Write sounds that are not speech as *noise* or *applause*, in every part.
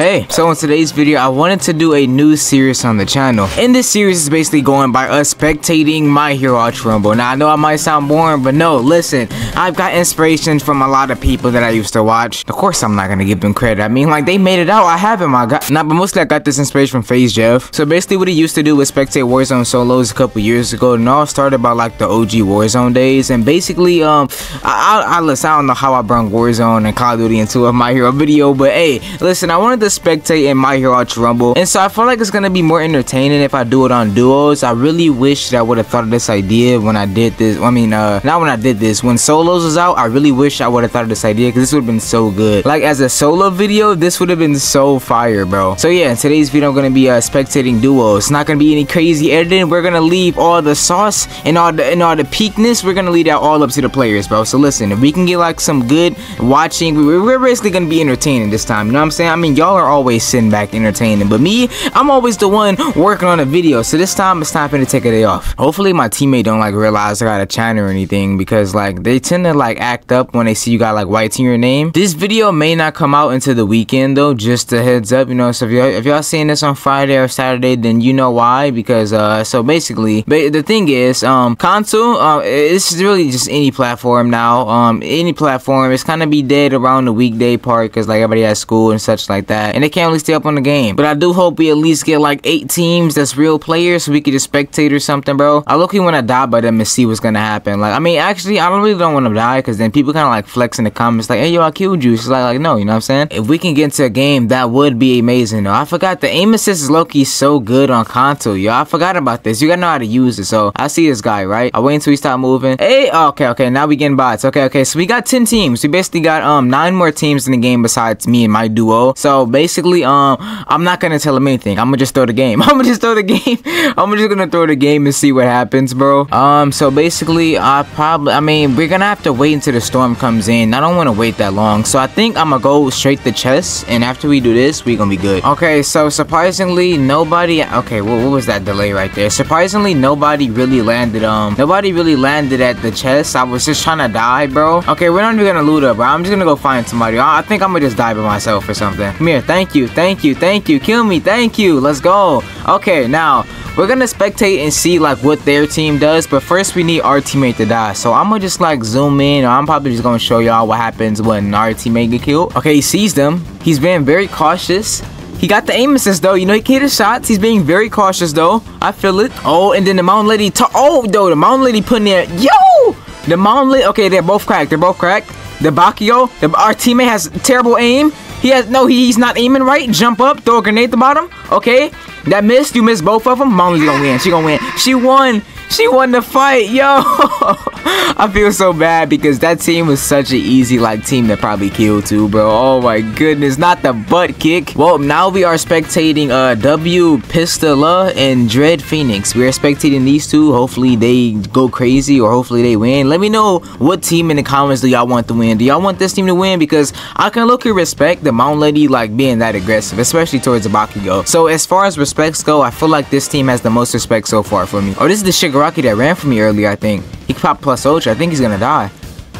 Hey, so in today's video, I wanted to do a new series on the channel. And this series is basically going by us spectating My Hero Ultra Rumble. Now, I know I might sound boring, but no, listen. I've got inspiration from a lot of people that I used to watch. Of course, I'm not gonna give them credit. I mean, like, they made it out. I haven't, my god. Nah, but mostly I got this inspiration from FaZe Jeff. So basically, what he used to do was spectate Warzone solos a couple years ago. And all started by, like, the OG Warzone days. And basically, um, I, I, I, listen, I don't know how I brought Warzone and Call of Duty into a My Hero video, but hey, listen, I wanted to spectate in My Hero Ultra Rumble. And so I feel like it's gonna be more entertaining if I do it on duos. I really wish that I would have thought of this idea when I did this. I mean, uh, not when I did this. When solos was out, I really wish I would have thought of this idea because this would have been so good. Like as a solo video, this would have been so fire, bro. So yeah, in today's video, I'm gonna be uh, spectating duos. It's not gonna be any crazy editing. We're gonna leave all the sauce and all the and all the peakness. We're gonna leave that all up to the players, bro. So listen, if we can get like some good watching, we're, we're basically gonna be entertaining this time. You know what I'm saying? I mean, y'all are always sitting back entertaining, but me, I'm always the one working on a video. So this time it's time for me to take a day off. Hopefully my teammate don't like realize I got a channel or anything because like they tend to like act up when they see you got like whites in your name. This video may not come out until the weekend though, just a heads up, you know. So if y'all seeing this on Friday or Saturday, then you know why because uh so basically, but the thing is, um console, uh, it's really just any platform now. Um any platform, it's kind of be dead around the weekday part because like everybody has school and such like that, and they can't really stay up on the game. But I do hope we at least get like eight teams that's real players so we could just spectate or something, bro. I look want to die by them and see what's gonna happen. Like, I mean, actually, I don't really don't want to die because then people kind of like flex in the comments like, hey, yo, I killed you. It's like, like, no, you know what I'm saying? If we can get into a game, that would be amazing. Though I forgot the aim assist is low key so good on console, yo. I forgot about this. You gotta know how to use it. So I see this guy, right? I wait until he stop moving. Hey, oh, okay, okay. Now we getting bots. Okay, okay. So we got 10 teams. We basically got um nine more teams in the game besides me and my duo. So basically, um, I'm not gonna tell him anything. I'm gonna just throw the game. *laughs* I'm gonna just throw the game. *laughs* I'm just gonna throw the game and see what happens, bro. Um, so basically, I probably, I mean, we're gonna have to wait until the storm comes in. I don't want to wait that long. So I think I'm gonna go straight to the chest. And after we do this, we gonna be good. Okay, so surprisingly, nobody, okay, what, what was that delay right there? Surprisingly, nobody really landed, um, nobody really landed at the chest. I was just trying to die, bro. Okay, we're not even gonna loot up, bro. I'm just gonna go find somebody. I, I think I'm gonna just die by myself or something. Come here. Thank you. Thank you. Thank you. Kill me. Thank you. Let's go. Okay, now we're gonna spectate and see like what their team does but first we need our teammate to die so i'm gonna just like zoom in or i'm probably just gonna show y'all what happens when our teammate get killed okay he sees them he's being very cautious he got the aim assist though. You know, he hit his shots. He's being very cautious though. I feel it. Oh, and then the mountain lady. oh, though the mountain lady putting there. Yo, the mountain lady. Okay, they're both cracked. They're both cracked. The Bakugo. The, our teammate has terrible aim. He has no. He's not aiming right. Jump up. Throw a grenade at the bottom. Okay. That missed. You missed both of them. Mountain gonna win. She gonna win. She won. She won the fight, yo. *laughs* *laughs* I feel so bad because that team was such an easy like team that probably killed too, bro. Oh my goodness, not the butt kick. Well, now we are spectating uh W Pistola and Dread Phoenix. We are spectating these two. Hopefully they go crazy or hopefully they win. Let me know what team in the comments do y'all want to win. Do y'all want this team to win? Because I can look at respect the Mount Lady like being that aggressive, especially towards the Bakugo. So as far as respects go, I feel like this team has the most respect so far for me. Oh, this is the Shigaraki that ran for me earlier, I think. He could pop plus ultra. I think he's gonna die.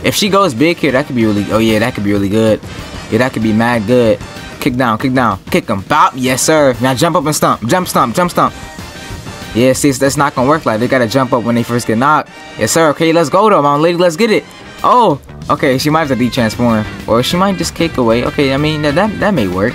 If she goes big here, that could be really... Oh, yeah, that could be really good. Yeah, that could be mad good. Kick down, kick down. Kick him. Bop. Yes, sir. Now jump up and stomp. Jump, stomp, jump, stomp. Yeah, see, that's not gonna work like They gotta jump up when they first get knocked. Yes, sir. Okay, let's go, though, Mount Lady. Let's get it. Oh, okay. She might have to de-transform. Or she might just kick away. Okay, I mean, that, that, that may work.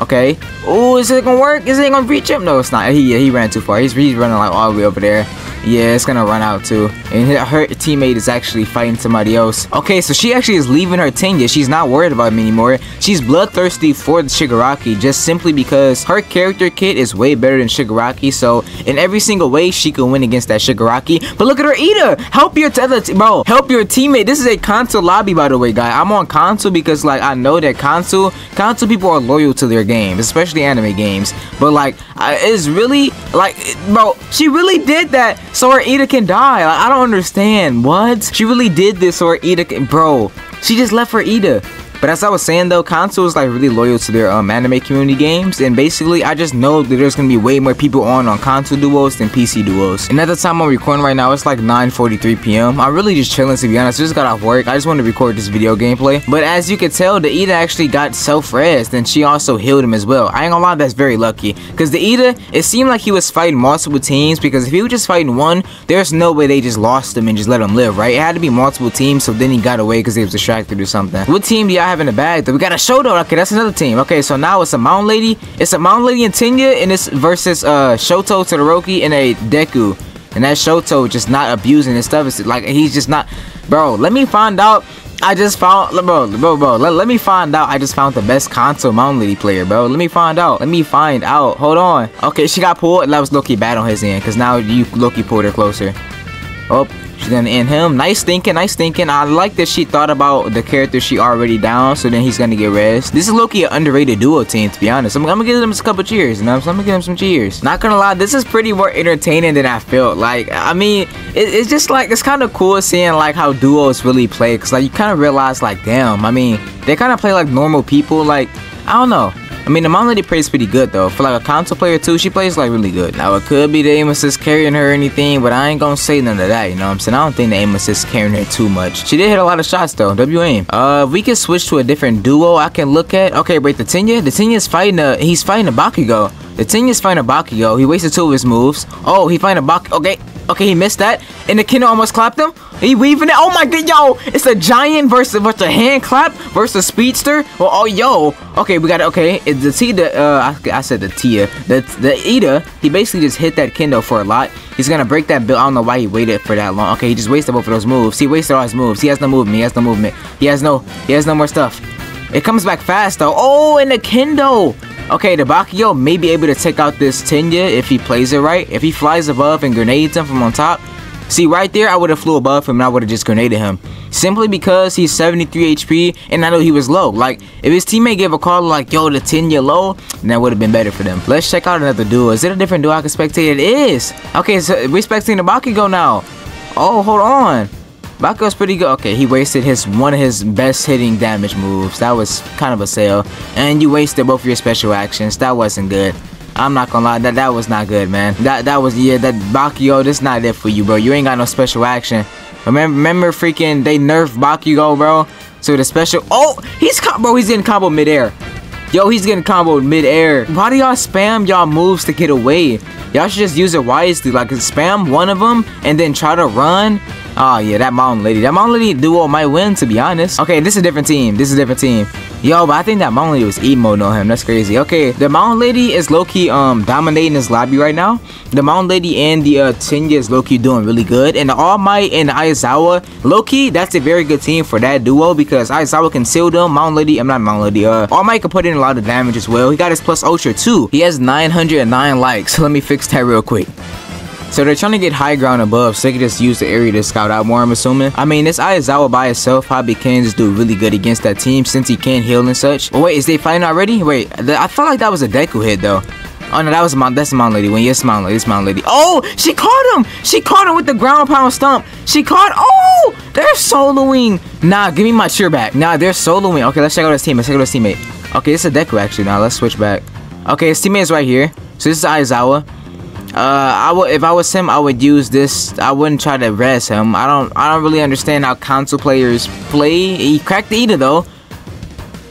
Okay. Oh, is it gonna work? Is it gonna reach him? No, it's not. He he ran too far. He's he's running like all the way over there. Yeah, it's gonna run out too. And her teammate is actually fighting somebody else. Okay, so she actually is leaving her Tenya. She's not worried about me anymore. She's bloodthirsty for the Shigaraki just simply because her character kit is way better than Shigaraki. So in every single way, she can win against that Shigaraki. But look at her Ida. Help your bro. Help your teammate. This is a console lobby, by the way, guy. I'm on console because like I know that console console people are loyal to their games, especially anime games. But like, it's really like, bro. She really did that so her Ida can die. Like, I don't understand. What? She really did this so her Ida can... Bro, she just left for Ida. But as I was saying though, Kanto is like really loyal to their um, anime community games, and basically I just know that there's gonna be way more people on on console duos than PC duos. And at the time I'm recording right now, it's like 9:43 p.m. I'm really just chilling to be honest. I just got off work. I just want to record this video gameplay. But as you can tell, the Ida actually got self-res, and she also healed him as well. I ain't gonna lie, that's very lucky. Cause the Ida, it seemed like he was fighting multiple teams. Because if he was just fighting one, there's no way they just lost him and just let him live, right? It had to be multiple teams. So then he got away because he was distracted or something. What team do y'all have in the bag? Though we got a Shoto. Okay, that's another team. Okay, so now it's a Mountain Lady. It's a Mountain Lady and Tenya, and it's versus uh Shoto Todoroki and a Deku. And that Shoto just not abusing his stuff. It's like he's just not, bro. Let me find out. I just found, bro, bro, bro. Let, let me find out. I just found the best console Mountain Lady player, bro. Let me find out. Let me find out. Hold on. Okay, she got pulled. And that was low-key bad on his end, cause now you low-key pulled her closer. Oh, She's gonna end him. Nice thinking, nice thinking. I like that she thought about the character she already down, so then he's gonna get rest. This is low-key an underrated duo team, to be honest. I'm, I'm gonna give them a couple cheers, you know? So I'm gonna give them some cheers. Not gonna lie, this is pretty more entertaining than I felt. Like, I mean, it, it's just like, it's kind of cool seeing like how duos really play, cause like you kind of realize like, damn, I mean, they kind of play like normal people. Like, I don't know. I mean, the Mount Lady plays pretty good though. For like a console player too, she plays like really good. Now it could be the aim assist carrying her or anything, but I ain't gonna say none of that. You know what I'm saying? I don't think the aim assist carrying her too much. She did hit a lot of shots though. W aim. Uh, we can switch to a different duo. I can look at. Okay, wait. The Tenya. The Tenya's fighting a. He's fighting a Bakugo. The Tenya's fighting a Bakugo. He wasted two of his moves. Oh, he fighting a Bak. Okay. Okay, he missed that. And the Kendo almost clapped him. He weaving it. Oh my god, yo! It's a giant versus versus a hand clap versus speedster. Well, oh yo. Okay, we got it. Okay, it's the T. The uh, I, I said the Tia. The the Ida. He basically just hit that Kendo for a lot. He's gonna break that build. I don't know why he waited for that long. Okay, he just wasted both of those moves. He wasted all his moves. He has no movement. He has no movement. He has no. He has no more stuff. It comes back fast though. Oh, and the Kendo. Okay, the Bakugo may be able to take out this Tenya if he plays it right. If he flies above and grenades him from on top. See, right there, I would have flew above him and I would have just grenaded him. Simply because he's 73 HP and I know he was low. Like, if his teammate gave a call like, yo, the Tenya low, then that would have been better for them. Let's check out another duo. Is it a different duo I can spectate? It is. Okay, so we're spectating the Bakugo now. Oh, hold on. Bakugo's pretty good. Okay, he wasted his one of his best hitting damage moves. That was kind of a sale. And you wasted both of your special actions. That wasn't good. I'm not gonna lie, that that was not good, man. That that was yeah, that Bakugo, this is not it for you, bro. You ain't got no special action. Remember, remember, freaking they nerfed Bakugo, bro. So the special, oh, he's bro, he's getting combo midair. Yo, he's getting comboed mid-air. Why do y'all spam y'all moves to get away? Y'all should just use it wisely. Like, spam one of them and then try to run. Oh, yeah, that Mountain Lady. That Mountain Lady duo might win, to be honest. Okay, this is a different team. This is a different team. Yo, but I think that Mountain Lady was emo on him. That's crazy. Okay, the Mountain Lady is low-key um, dominating his lobby right now. The Mountain Lady and the uh, Tenya is low-key doing really good. And the All Might and Aizawa, low-key, that's a very good team for that duo because Aizawa can seal them. Mountain Lady, I'm not Mountain Lady. Uh, All Might can put in a lot of damage as well. He got his plus ultra too. He has 909 likes. *laughs* Let me fix that real quick. So they're trying to get high ground above so they can just use the area to scout out more, I'm assuming. I mean, this Aizawa by itself probably can just do really good against that team since he can't heal and such. Oh, wait, is they fighting already? Wait, I felt like that was a Deku hit, though. Oh no, that was Mount. That's Mount Lady. When yes, Mount Lady. This Mount Lady. Oh, she caught him. She caught him with the ground pound stump. She caught. Oh, they're soloing. Nah, give me my cheer back. Nah, they're soloing. Okay, let's check out his team. Let's check out his teammate. Okay, it's a Deku actually. Now let's switch back. Okay, his teammate is right here. So this is Aizawa. Uh, I would if I was him, I would use this. I wouldn't try to rest him. I don't. I don't really understand how console players play. He cracked the Ida though.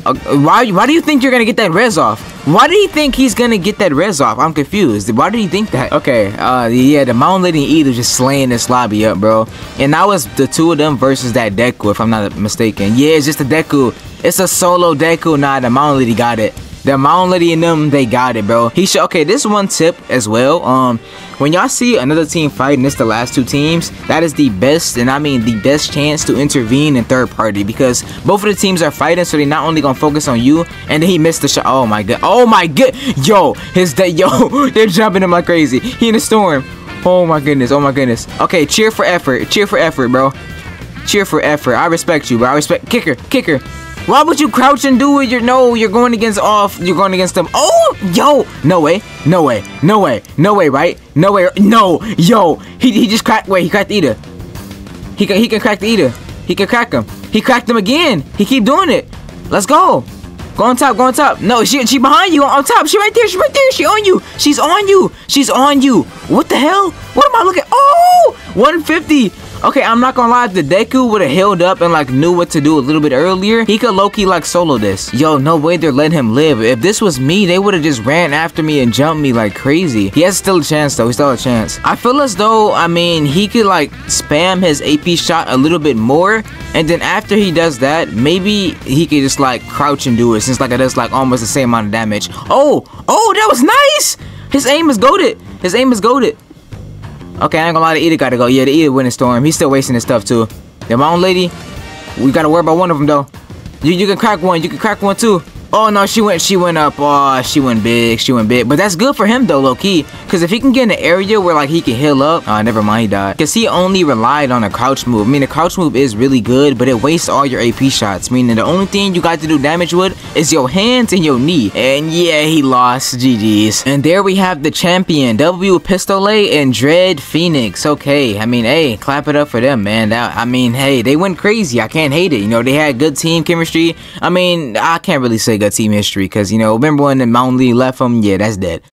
Uh, why? Why do you think you're gonna get that res off? Why do you think he's gonna get that res off? I'm confused. Why do you think that? Okay. Uh, yeah, the Mountain Lady and Ida just slaying this lobby up, bro. And that was the two of them versus that Deku, if I'm not mistaken. Yeah, it's just a Deku. It's a solo Deku. Nah, the Mountain Lady got it. The Mountain Lady and them, they got it, bro. He should. Okay, this one tip as well. Um, when y'all see another team fighting, it's the last two teams. That is the best, and I mean the best chance to intervene in third party because both of the teams are fighting, so they're not only gonna focus on you. And then he missed the shot. Oh my god. Oh my god. Yo, his day. *laughs* Yo, they're jumping him like crazy. He in the storm. Oh my goodness. Oh my goodness. Okay, cheer for effort. Cheer for effort, bro. Cheer for effort. I respect you, bro. I respect kicker. Kicker. Why would you crouch and do it? You're no, you're going against off. You're going against them. Oh, yo, no way, no way, no way, no way, right? No way, no, yo. He he just cracked. Wait, he cracked the Ida. He can he can crack the Ida. He can crack him. He cracked him again. He keep doing it. Let's go. Go on top, go on top. No, she she behind you on top. She right there, she right there. She on you. She's on you. She's on you. What the hell? What am I looking? Oh, 150. Okay, I'm not gonna lie, if the Deku would have healed up and like knew what to do a little bit earlier, he could low-key like solo this. Yo, no way they're letting him live. If this was me, they would have just ran after me and jumped me like crazy. He has still a chance though, he still has a chance. I feel as though, I mean, he could like spam his AP shot a little bit more, and then after he does that, maybe he could just like crouch and do it since like it does like almost the same amount of damage. Oh, oh, that was nice! His aim is goaded. His aim is goaded. Okay, I ain't gonna lie, the Ida gotta go. Yeah, the Ida winning Storm. He's still wasting his stuff too. Yeah, my own lady, we gotta worry about one of them though. You, you can crack one. You can crack one too. Oh no, she went she went up. Oh, she went big. She went big. But that's good for him though, low key. Cause if he can get in an area where like he can heal up, oh never mind, he died. Cause he only relied on a crouch move. I mean the crouch move is really good, but it wastes all your AP shots. Meaning the only thing you got to do damage with is your hands and your knee. And yeah, he lost. GG's. And there we have the champion, W Pistole and Dread Phoenix. Okay, I mean, hey, clap it up for them, man. That I mean, hey, they went crazy. I can't hate it. You know, they had good team chemistry. I mean, I can't really say team history because, you know, remember when the Mountain Lee left them? Yeah, that's dead.